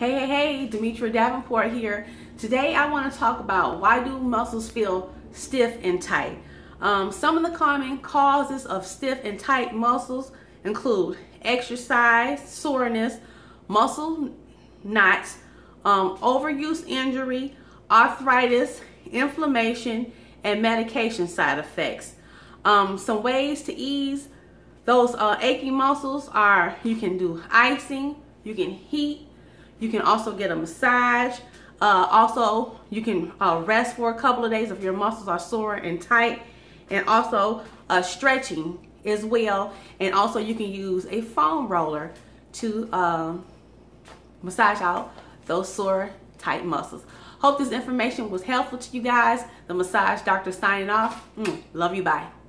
Hey, hey, hey, Demetria Davenport here. Today I want to talk about why do muscles feel stiff and tight. Um, some of the common causes of stiff and tight muscles include exercise, soreness, muscle knots, um, overuse injury, arthritis, inflammation, and medication side effects. Um, some ways to ease those uh, aching muscles are you can do icing, you can heat, you can also get a massage. Uh, also, you can uh, rest for a couple of days if your muscles are sore and tight. And also uh, stretching as well. And also you can use a foam roller to um, massage out those sore, tight muscles. Hope this information was helpful to you guys. The Massage Doctor signing off. Mm, love you. Bye.